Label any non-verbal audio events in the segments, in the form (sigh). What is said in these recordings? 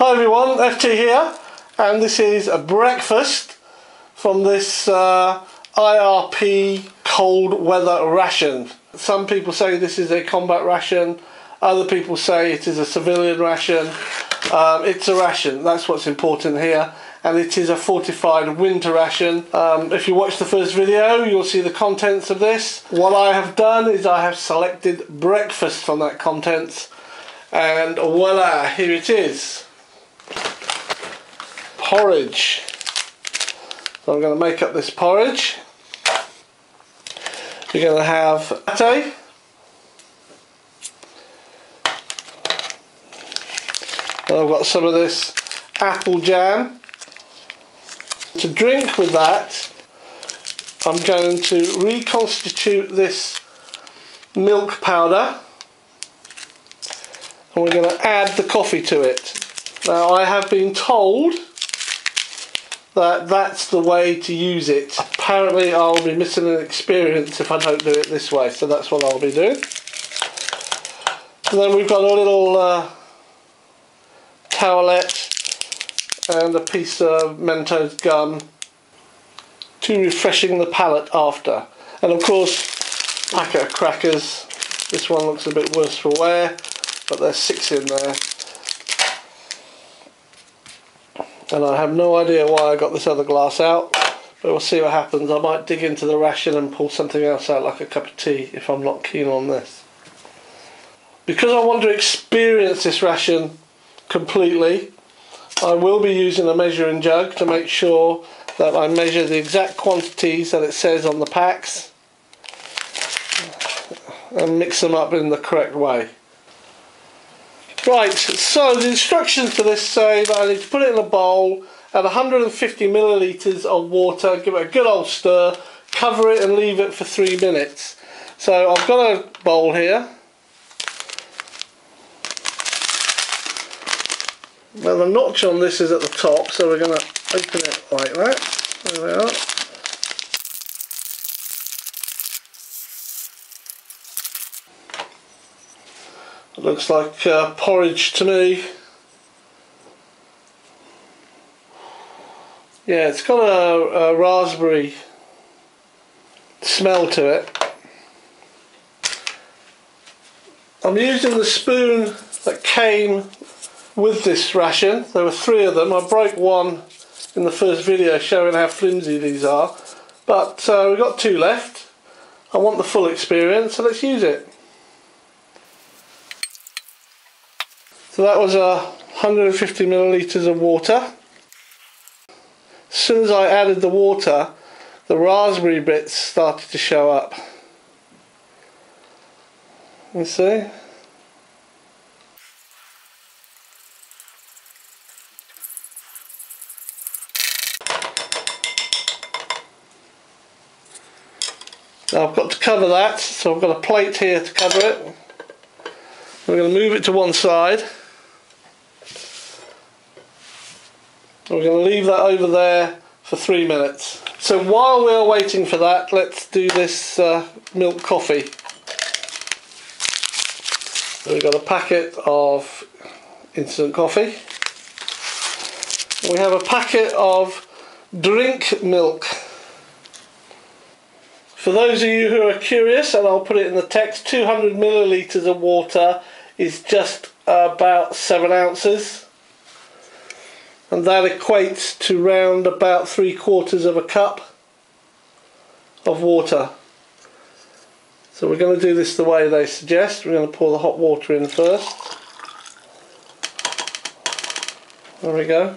Hi everyone, FT here, and this is a breakfast from this uh, IRP cold weather ration. Some people say this is a combat ration, other people say it is a civilian ration. Um, it's a ration, that's what's important here, and it is a fortified winter ration. Um, if you watch the first video, you'll see the contents of this. What I have done is I have selected breakfast from that contents, and voila, here it is porridge. So I'm going to make up this porridge. We're going to have pate. And I've got some of this apple jam. To drink with that, I'm going to reconstitute this milk powder and we're going to add the coffee to it. Now I have been told that that's the way to use it. Apparently I'll be missing an experience if I don't do it this way, so that's what I'll be doing. And then we've got a little uh, towelette and a piece of Mentos gum to refreshing the palate after. And of course, packet of crackers. This one looks a bit worse for wear, but there's six in there. And I have no idea why I got this other glass out but we'll see what happens. I might dig into the ration and pull something else out like a cup of tea if I'm not keen on this. Because I want to experience this ration completely I will be using a measuring jug to make sure that I measure the exact quantities that it says on the packs and mix them up in the correct way Right, so the instructions for this say that I need to put it in a bowl, add 150 millilitres of water, give it a good old stir, cover it and leave it for three minutes. So I've got a bowl here. Now the notch on this is at the top, so we're going to open it like that. There we are. Looks like uh, porridge to me. Yeah, it's got a, a raspberry smell to it. I'm using the spoon that came with this ration. There were three of them. I broke one in the first video showing how flimsy these are. But uh, we've got two left. I want the full experience, so let's use it. So that was uh, a 150 millilitres of water. As soon as I added the water, the raspberry bits started to show up. You see? Now I've got to cover that, so I've got a plate here to cover it. We're going to move it to one side. We're going to leave that over there for three minutes. So while we're waiting for that, let's do this uh, milk coffee. So we've got a packet of instant coffee. We have a packet of drink milk. For those of you who are curious, and I'll put it in the text, 200 millilitres of water is just about 7 ounces and that equates to round about three quarters of a cup of water. So we're going to do this the way they suggest. We're going to pour the hot water in first. There we go.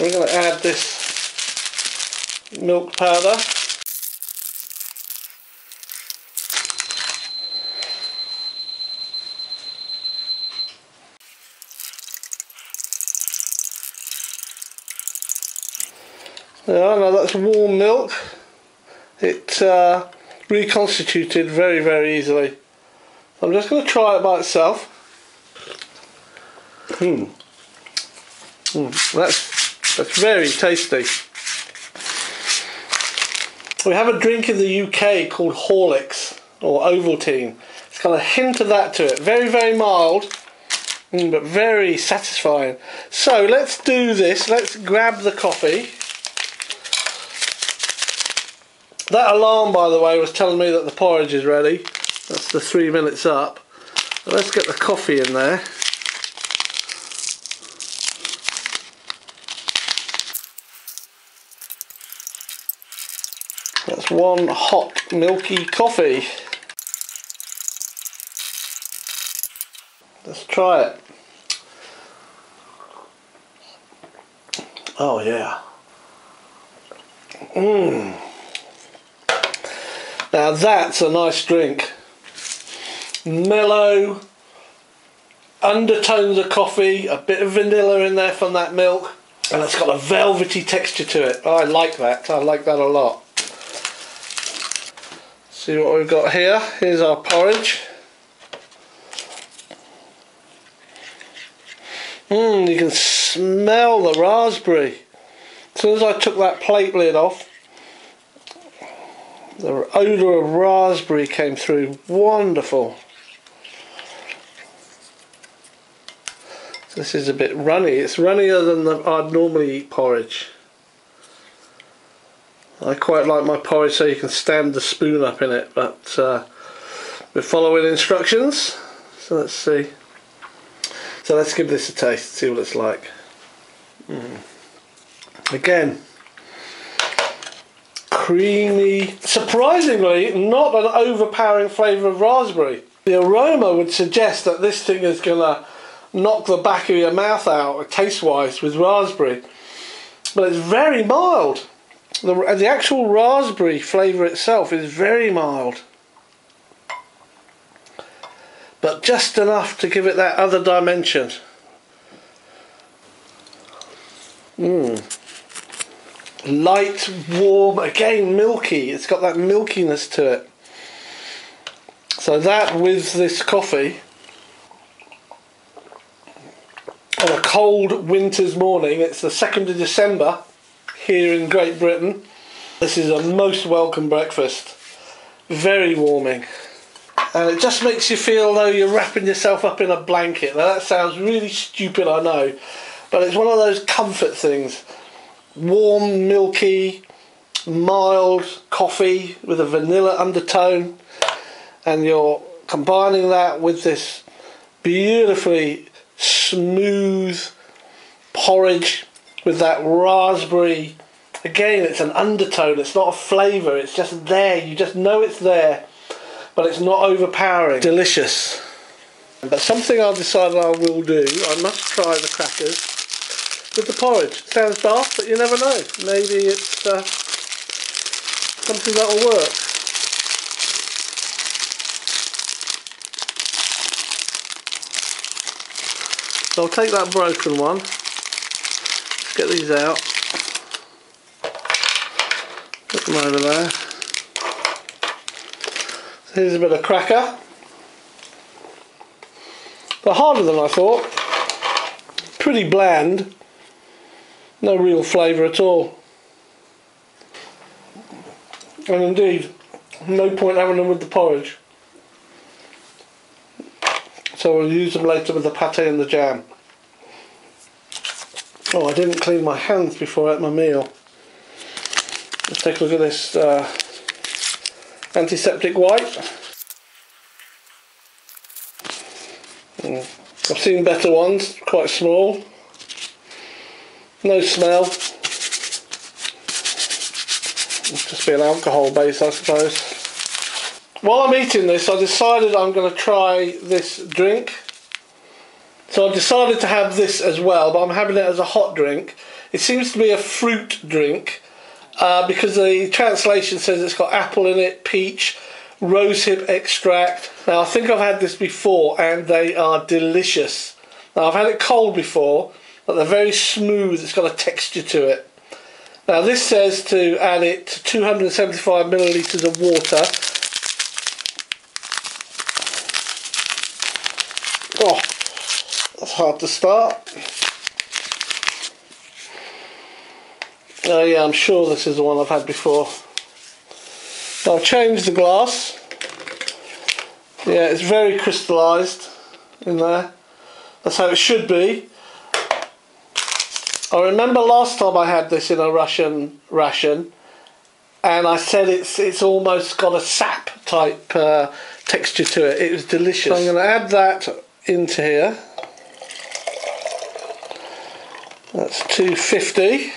We're going to add this milk powder Yeah, now that's warm milk. It uh, reconstituted very, very easily. I'm just going to try it by itself. Hmm. Mm, that's, that's very tasty. We have a drink in the UK called Horlicks or Ovaltine. It's got a hint of that to it. Very, very mild, Mm, but very satisfying. So let's do this. Let's grab the coffee. That alarm, by the way, was telling me that the porridge is ready. That's the three minutes up. let's get the coffee in there. That's one hot milky coffee. Let's try it. Oh yeah. Mmm. Now that's a nice drink. Mellow, undertones of coffee, a bit of vanilla in there from that milk, and it's got a velvety texture to it. I like that. I like that a lot. See what we've got here. Here's our porridge. Mmm, you can smell the raspberry. As soon as I took that plate lid off, the odour of raspberry came through. Wonderful. This is a bit runny. It's runnier than the, I'd normally eat porridge. I quite like my porridge so you can stand the spoon up in it, but uh, we're following instructions. So let's see. So let's give this a taste, see what it's like. Mm. Again, creamy, surprisingly not an overpowering flavour of raspberry. The aroma would suggest that this thing is going to knock the back of your mouth out taste wise with raspberry, but it's very mild. The, the actual raspberry flavour itself is very mild but just enough to give it that other dimension. Mmm. Light, warm, again milky. It's got that milkiness to it. So that with this coffee on a cold winter's morning, it's the 2nd of December here in Great Britain. This is a most welcome breakfast. Very warming and it just makes you feel though you're wrapping yourself up in a blanket. Now that sounds really stupid, I know, but it's one of those comfort things. Warm, milky, mild coffee with a vanilla undertone, and you're combining that with this beautifully smooth porridge with that raspberry. Again, it's an undertone, it's not a flavour, it's just there, you just know it's there but it's not overpowering. Delicious. But something I've decided I will do, I must try the crackers with the porridge. Sounds daft, but you never know. Maybe it's uh, something that'll work. So I'll take that broken one. Let's get these out. Put them over there. Here's a bit of cracker. They're harder than I thought. Pretty bland. No real flavour at all. And indeed, no point having them with the porridge. So we'll use them later with the pate and the jam. Oh, I didn't clean my hands before I ate my meal. Let's take a look at this uh, antiseptic wipe. Mm. I've seen better ones, quite small. No smell. Just be an alcohol base I suppose. While I'm eating this I decided I'm going to try this drink. So I decided to have this as well but I'm having it as a hot drink. It seems to be a fruit drink uh, because the translation says it's got apple in it, peach, rosehip extract. Now I think I've had this before and they are delicious. Now I've had it cold before, but they're very smooth. It's got a texture to it. Now this says to add it to 275 millilitres of water. Oh, that's hard to start. Oh yeah, I'm sure this is the one I've had before. I'll change the glass.., the glass. Yeah, it's very crystallised in there. That's how it should be. I remember last time I had this in a Russian ration, and I said it's it's almost got a sap type uh, texture to it. It was delicious. So I'm going to add that into here. That's 250.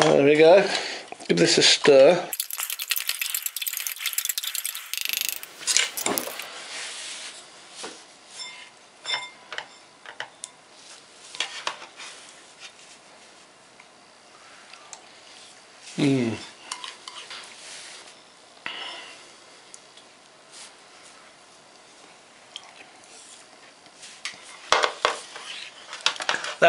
There we go. Give this a stir.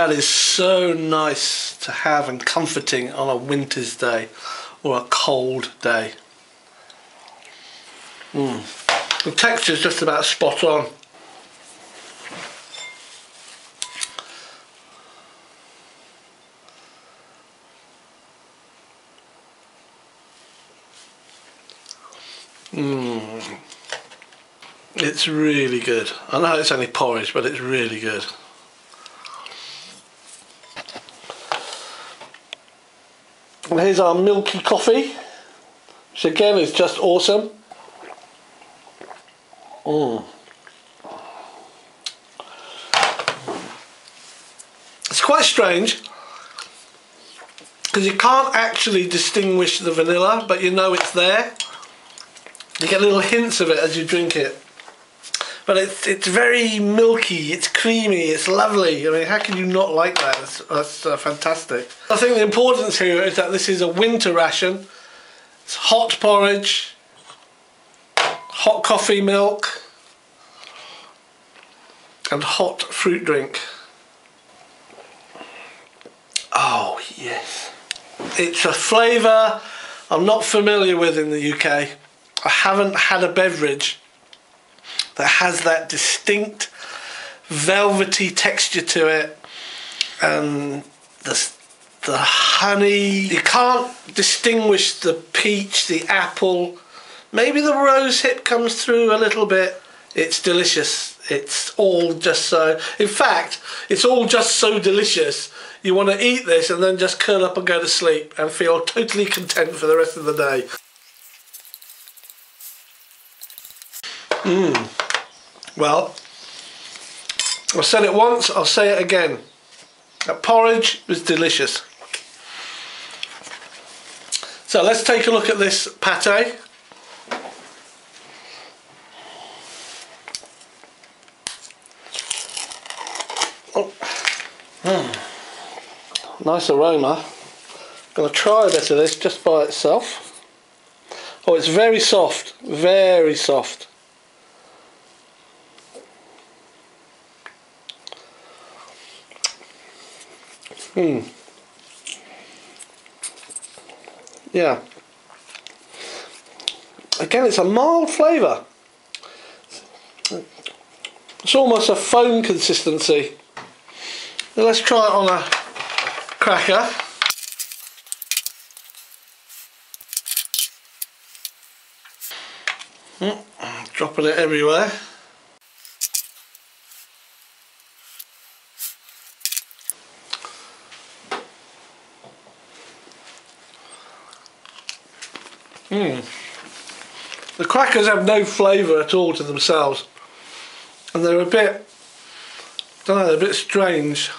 That is so nice to have and comforting on a winter's day or a cold day. Mm. The texture is just about spot on. Mmm. It's really good. I know it's only porridge, but it's really good. And here's our milky coffee, which again is just awesome. Mm. It's quite strange because you can't actually distinguish the vanilla, but you know it's there. You get little hints of it as you drink it. But it's it's very milky, it's creamy, it's lovely. I mean, how can you not like that? That's, that's uh, fantastic. I think the importance here is that this is a winter ration. It's hot porridge, hot coffee milk, and hot fruit drink. Oh, yes. It's a flavour I'm not familiar with in the UK. I haven't had a beverage that has that distinct velvety texture to it and the, the honey. You can't distinguish the peach the apple. Maybe the rose hip comes through a little bit. It's delicious. It's all just so in fact it's all just so delicious. You want to eat this and then just curl up and go to sleep and feel totally content for the rest of the day. Mmm. Well, I said it once, I'll say it again. That porridge was delicious. So let's take a look at this pate. Oh. Mm. Nice aroma. I'm going to try a bit of this just by itself. Oh, it's very soft, very soft. Hmm. Yeah. Again, it's a mild flavour. It's almost a foam consistency. Now let's try it on a cracker. Mm, dropping it everywhere. Mm. The crackers have no flavour at all to themselves. And they're a bit, I don't know, they're a bit strange.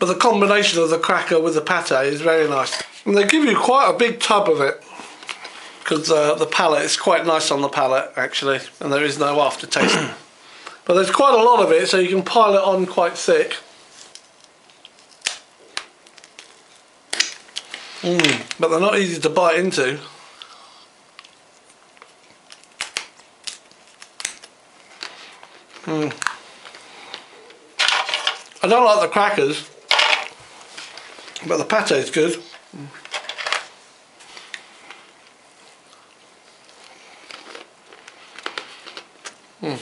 But the combination of the cracker with the pate is very nice. And they give you quite a big tub of it. Because uh, the palate is quite nice on the palate actually. And there is no aftertaste. (coughs) but there's quite a lot of it so you can pile it on quite thick. Mm, but they're not easy to bite into. Mm. I don't like the crackers, but the pate is good. Mm.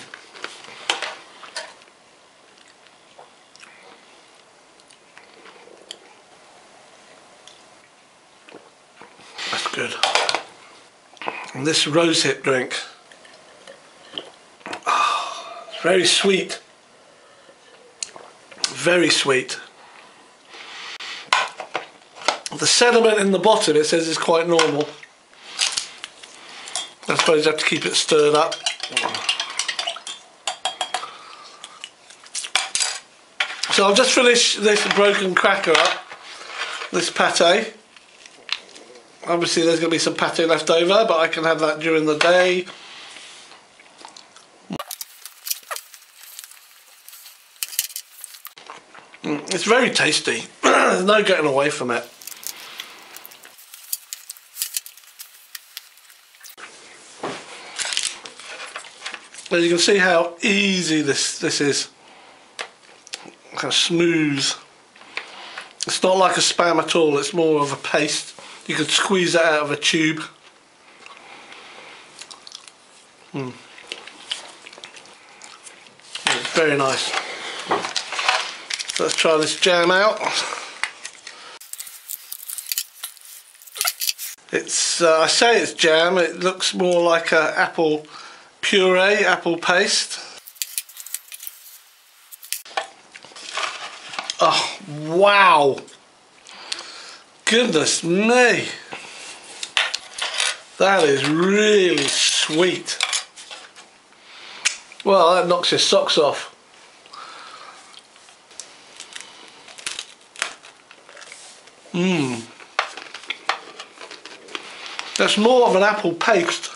good. And this rosehip drink Very sweet. Very sweet. The sediment in the bottom it says is quite normal. I suppose you have to keep it stirred up. So I'll just finish this broken cracker up, this pate. Obviously there's going to be some pate left over, but I can have that during the day. It's very tasty. (clears throat) There's no getting away from it. As you can see how easy this, this is. Kind of smooth. It's not like a spam at all, it's more of a paste. You could squeeze that out of a tube. Mm. Very nice. Let's try this jam out. It's, uh, I say it's jam, it looks more like a apple puree, apple paste. Oh, wow. Goodness me. That is really sweet. Well, that knocks your socks off. Mmm. That's more of an apple paste.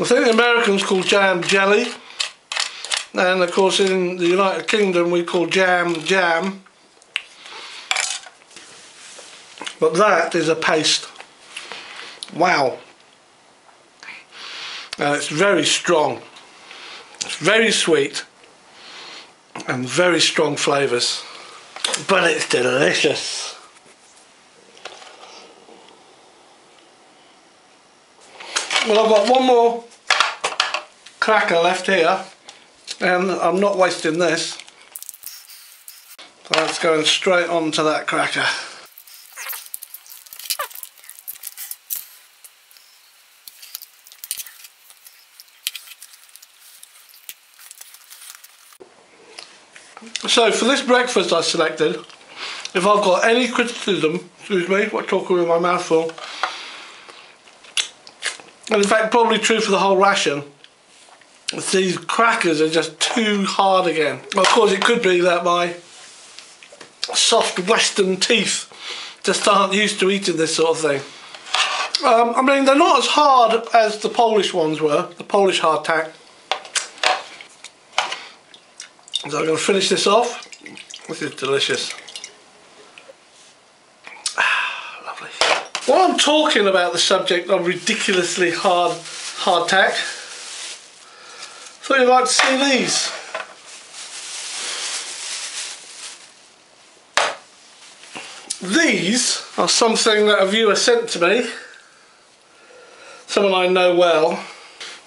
I think the Americans call jam jelly. And of course in the United Kingdom we call jam jam. But that is a paste. Wow. And it's very strong. It's very sweet. And very strong flavours but it's delicious. Well, I've got one more cracker left here, and I'm not wasting this. So that's going straight onto that cracker. So for this breakfast I selected, if I've got any criticism, excuse me, what talking with my mouth full, and in fact probably true for the whole ration, these crackers are just too hard again. Of course it could be that my soft western teeth just aren't used to eating this sort of thing. Um, I mean they're not as hard as the Polish ones were, the Polish hardtack. So I'm going to finish this off. This is delicious. Ah, lovely. While I'm talking about the subject of ridiculously hard hardtack, I thought you'd like to see these. These are something that a viewer sent to me, someone I know well,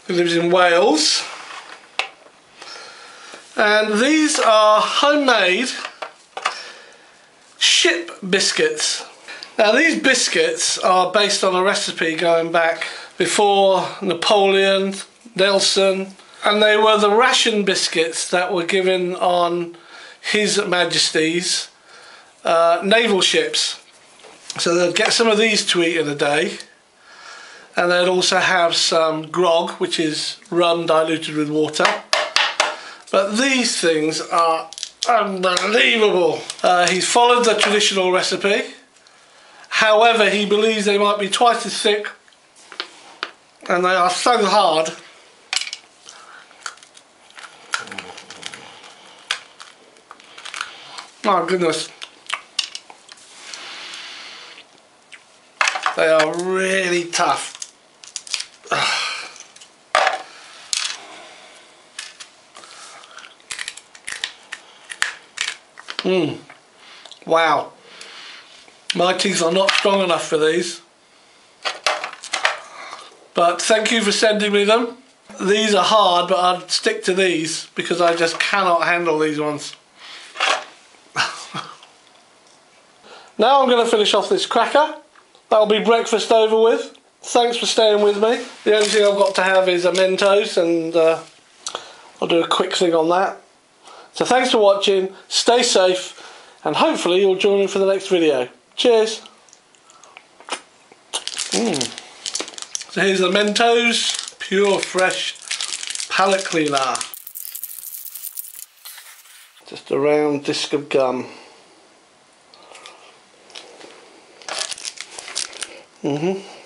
who lives in Wales and these are homemade ship biscuits. Now these biscuits are based on a recipe going back before Napoleon, Nelson, and they were the ration biscuits that were given on His Majesty's uh, naval ships. So they'd get some of these to eat in a day and they'd also have some grog, which is rum diluted with water but these things are unbelievable. Uh, he's followed the traditional recipe. However, he believes they might be twice as thick and they are so hard. My goodness. They are really tough. Mmm. Wow. My teeth are not strong enough for these. But thank you for sending me them. These are hard, but I'd stick to these because I just cannot handle these ones. (laughs) now I'm going to finish off this cracker. That'll be breakfast over with. thanks for staying with me. The only thing I've got to have is a Mentos and uh, I'll do a quick thing on that. So thanks for watching, stay safe and hopefully you'll join me for the next video. Cheers! Mm. So here's the Mentos Pure Fresh Palate Cleaner. Just a round disc of gum. Mm-hmm.